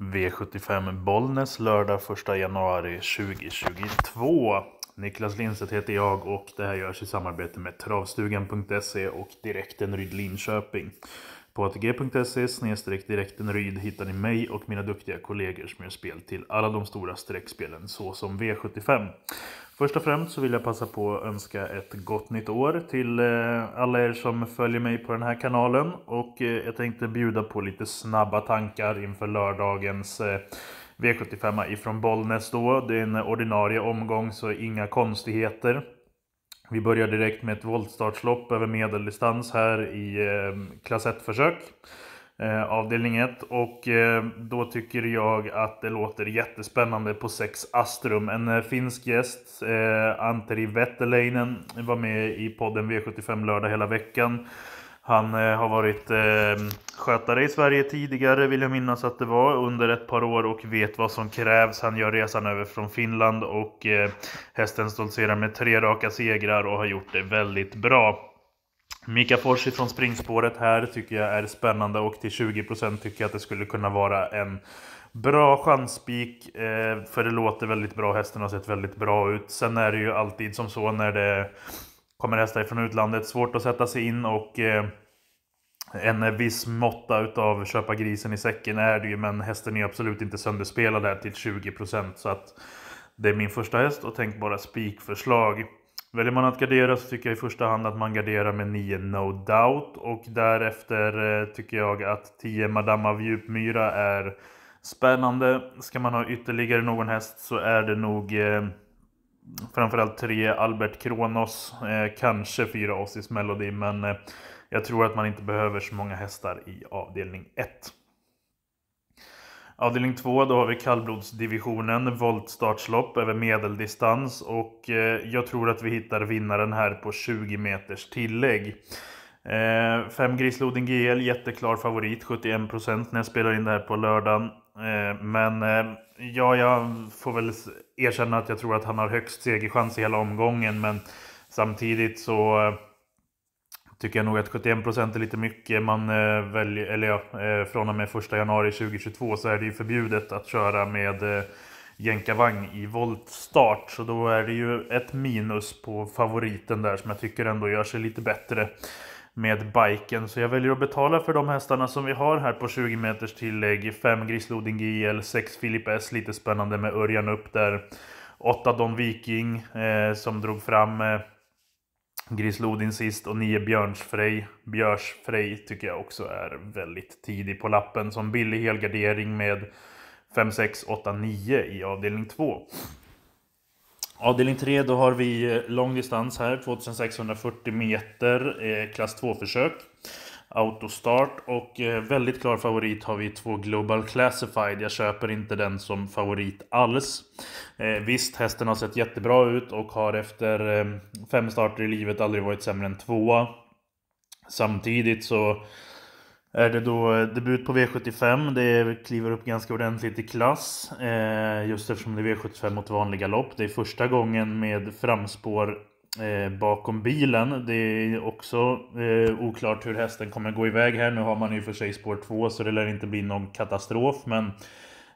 V75 Bollnäs lördag 1 januari 2022. Niklas Lindstedt heter jag och det här görs i samarbete med travstugan.se och Direktenryd Linköping. På atg.se direktenryd hittar ni mig och mina duktiga kollegor som gör spel till alla de stora streckspelen såsom V75. Först och främst så vill jag passa på att önska ett gott nytt år till eh, alla er som följer mig på den här kanalen. Och eh, jag tänkte bjuda på lite snabba tankar inför lördagens eh, V75 ifrån Bollnäs då. Det är en ordinarie omgång så inga konstigheter. Vi börjar direkt med ett voltstartslopp över medeldistans här i klass 1-försök. Eh, avdelning 1 och eh, då tycker jag att det låter jättespännande på 6 Astrum. En eh, finsk gäst, eh, Anteri Vetteleinen, var med i podden V75 lördag hela veckan. Han eh, har varit eh, skötare i Sverige tidigare vill jag minnas att det var under ett par år och vet vad som krävs. Han gör resan över från Finland och eh, hästen stoltserar med tre raka segrar och har gjort det väldigt bra. Mika Fors från springspåret här tycker jag är spännande och till 20% tycker jag att det skulle kunna vara en bra chansspik. Eh, för det låter väldigt bra, hästen har sett väldigt bra ut. Sen är det ju alltid som så när det kommer hästar från utlandet, svårt att sätta sig in och eh, en viss måtta utav köpa grisen i säcken är det ju, men hästen är absolut inte sönderspelad här till 20% så att det är min första häst och tänkbara spikförslag. Väljer man att gardera så tycker jag i första hand att man garderar med 9 No Doubt och därefter eh, tycker jag att 10 Madame av Djupmyra är spännande. Ska man ha ytterligare någon häst så är det nog eh, framförallt 3 Albert Kronos, eh, kanske 4 Ossis Melody men eh, jag tror att man inte behöver så många hästar i avdelning 1. Avdelning 2, då har vi kallblodsdivisionen, voltstartslopp över medeldistans och eh, jag tror att vi hittar vinnaren här på 20 meters tillägg. Eh, 5 Grisloden GL, jätteklar favorit, 71% när jag spelar in det här på lördagen. Eh, men ja, jag får väl erkänna att jag tror att han har högst segerchans i hela omgången, men samtidigt så tycker jag nog att 71% är lite mycket. Man eh, väljer, eller ja, eh, från och med 1 januari 2022 så är det ju förbjudet att köra med eh, jänkarvagn i voltstart. Så då är det ju ett minus på favoriten där som jag tycker ändå gör sig lite bättre med biken. Så jag väljer att betala för de hästarna som vi har här på 20 meters tillägg. 5 Grislodin GL, 6 Filip S, lite spännande med Örjan upp där. 8 Don Viking eh, som drog fram eh, Grislodin sist och 9 Björnsfrej. Björnsfrej tycker jag också är väldigt tidig på lappen som billig helgardering med 5, 6, 8, 9 i avdelning 2. Avdelning 3 då har vi eh, lång distans här, 2640 meter, eh, klass 2-försök autostart och eh, väldigt klar favorit har vi två Global Classified. Jag köper inte den som favorit alls. Eh, visst, hästen har sett jättebra ut och har efter eh, fem starter i livet aldrig varit sämre än tvåa. Samtidigt så är det då debut på V75. Det kliver upp ganska ordentligt i klass. Just eftersom det är V75 mot vanliga lopp. Det är första gången med framspår eh, bakom bilen. Det är också eh, oklart hur hästen kommer gå iväg här. Nu har man ju för sig spår 2 så det lär inte bli någon katastrof. Men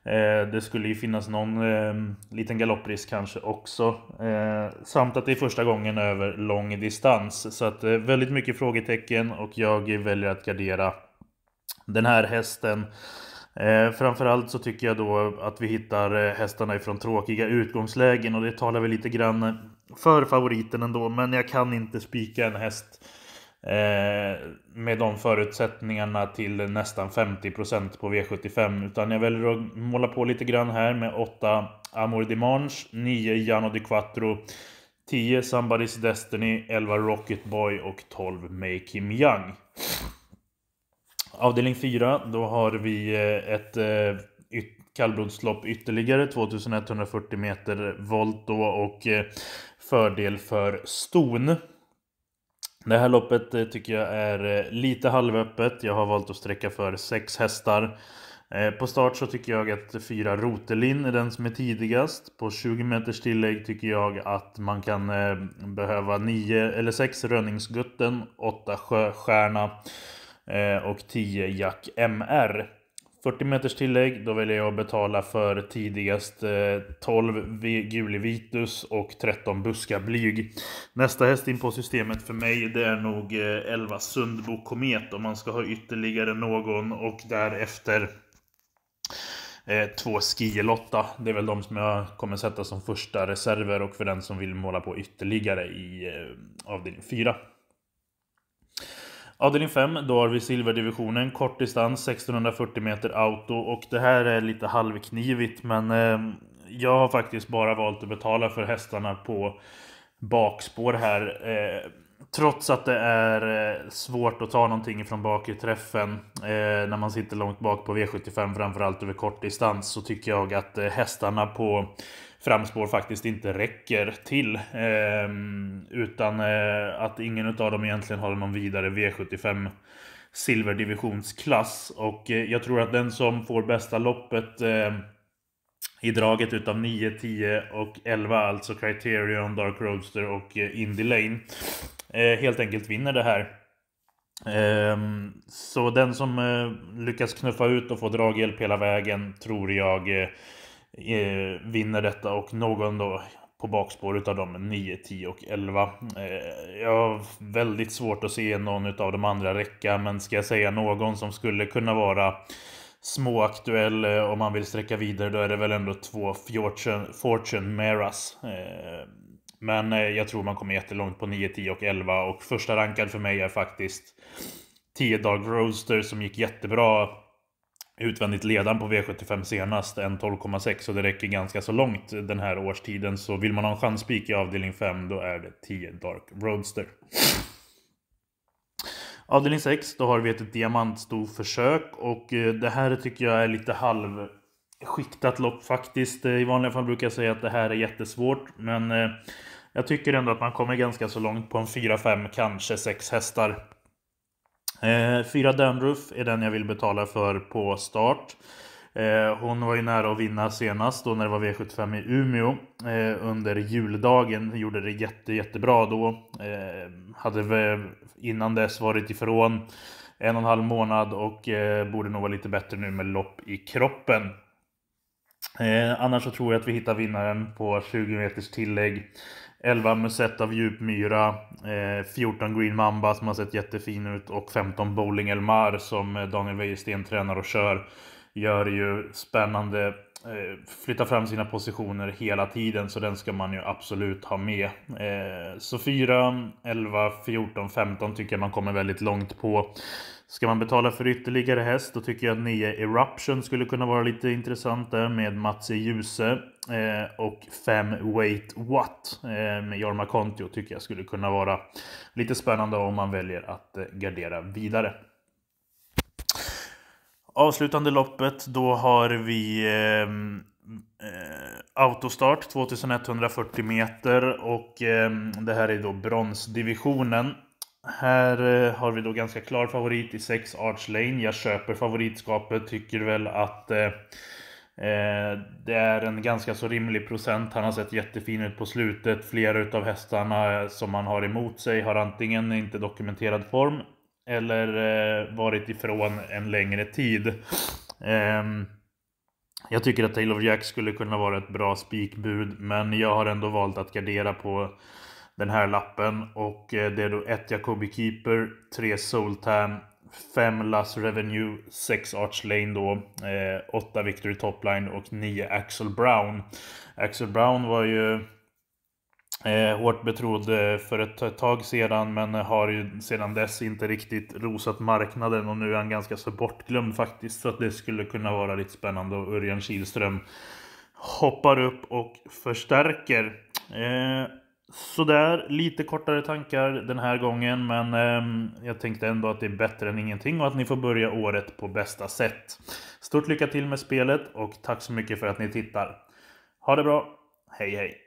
eh, det skulle ju finnas någon eh, liten galopprisk kanske också. Eh, samt att det är första gången över lång distans. Så att eh, väldigt mycket frågetecken och jag väljer att gardera den här hästen. Eh, framförallt så tycker jag då att vi hittar eh, hästarna ifrån tråkiga utgångslägen och det talar väl lite grann för favoriten ändå. Men jag kan inte spika en häst eh, med de förutsättningarna till nästan 50% på V75 utan jag väljer att måla på lite grann här med 8 Amour Dimanche, 9 Jano Di Quattro 10 Somebody's Destiny, 11 Rocket Boy och 12 Make Him Young. Avdelning 4, då har vi eh, ett eh, kallblodslopp ytterligare 2140 meter volt då och eh, fördel för ston. Det här loppet eh, tycker jag är eh, lite halvöppet. Jag har valt att sträcka för sex hästar. På start så tycker jag att fyra Rotelin är den som är tidigast. På 20 meters tillägg tycker jag att man kan behöva 9 eller 6 Rönningsgutten, 8 Sjöstjärna och 10 Jack MR. 40 meters tillägg, då väljer jag att betala för tidigast eh, 12 Guli Vitus och 13 Buska Blyg. Nästa häst in på systemet för mig det är nog eh, 11 Sundbo Komet om man ska ha ytterligare någon och därefter eh, två Skielotta. Det är väl de som jag kommer sätta som första reserver och för den som vill måla på ytterligare i eh, avdelning 4. Avdelning 5, då har vi silverdivisionen, kort distans, 1640 meter auto och det här är lite halvknivigt men eh, jag har faktiskt bara valt att betala för hästarna på bakspår här. Eh, Trots att det är eh, svårt att ta någonting från bakre träffen eh, när man sitter långt bak på V75 framförallt över kort distans så tycker jag att eh, hästarna på framspår faktiskt inte räcker till. Ehm, utan eh, att ingen av dem egentligen har någon vidare V75 silverdivisionsklass och eh, jag tror att den som får bästa loppet ehm, i draget utav 9, 10 och 11, alltså Criterion, Dark Roadster och eh, Indy Lane helt enkelt vinner det här. Ehm, så den som lyckas knuffa ut och få draghjälp hela vägen tror jag eh, vinner detta och någon då på bakspår utav dem 9, 10 och 11. Eh, jag har väldigt svårt att se någon utav de andra räcka men ska jag säga någon som skulle kunna vara småaktuell eh, om man vill sträcka vidare då är det väl ändå två Fortune, Fortune Meras. Eh, men eh, jag tror man kommer jättelångt på 9, 10 och 11 och första rankad för mig är faktiskt 10 Dark Roadster som gick jättebra utvändigt ledaren på V75 senast, en 12,6 och det räcker ganska så långt den här årstiden. Så vill man ha en chanspik i avdelning 5 då är det 10 Dark Roadster. Avdelning 6, då har vi ett diamantstoförsök och eh, det här tycker jag är lite halvskiktat lopp faktiskt. Eh, I vanliga fall brukar jag säga att det här är jättesvårt men eh, jag tycker ändå att man kommer ganska så långt på en 4-5, kanske 6 hästar. Eh, fyra Dandruff är den jag vill betala för på start. Eh, hon var ju nära att vinna senast då när det var V75 i Umeå eh, under juldagen. Gjorde det jätte, jättebra då. Eh, hade innan dess varit ifrån en och en halv månad och eh, borde nog vara lite bättre nu med lopp i kroppen. Eh, annars så tror jag att vi hittar vinnaren på 20 meters tillägg. 11 Musett av Djupmyra, eh, 14 Green Mamba som har sett jättefin ut och 15 Bowling Elmar som eh, Daniel Wäjersten tränar och kör. Gör ju spännande, eh, flyttar fram sina positioner hela tiden så den ska man ju absolut ha med. Eh, så 4, 11, 14, 15 tycker jag man kommer väldigt långt på. Ska man betala för ytterligare häst då tycker jag att 9 Eruption skulle kunna vara lite intressant där med Mats i Ljuse. Eh, och 5 Wait What eh, med Jorma Kontio tycker jag skulle kunna vara lite spännande om man väljer att eh, gardera vidare. Avslutande loppet, då har vi eh, eh autostart 2140 meter och eh, det här är då bronsdivisionen. Här eh, har vi då ganska klar favorit i 6 Arch Lane. Jag köper favoritskapet, tycker väl att eh, eh, det är en ganska så rimlig procent. Han har sett jättefin ut på slutet. Flera utav hästarna eh, som han har emot sig har antingen inte dokumenterad form eller eh, varit ifrån en längre tid. Eh, jag tycker att Taylor Jack skulle kunna vara ett bra spikbud, men jag har ändå valt att gardera på den här lappen. Och eh, det är då 1 Jacobi Keeper, 3 Soltan, 5 Las Revenue, 6 Arch Lane då, 8 eh, Victory Topline och 9 Axel Brown. Axel Brown var ju eh, hårt betrodd eh, för ett tag sedan men har ju sedan dess inte riktigt rosat marknaden och nu är han ganska så bortglömd faktiskt. Så att det skulle kunna vara lite spännande och Örjan Kihlström hoppar upp och förstärker. Eh, Sådär, lite kortare tankar den här gången men eh, jag tänkte ändå att det är bättre än ingenting och att ni får börja året på bästa sätt. Stort lycka till med spelet och tack så mycket för att ni tittar. Ha det bra, hej hej!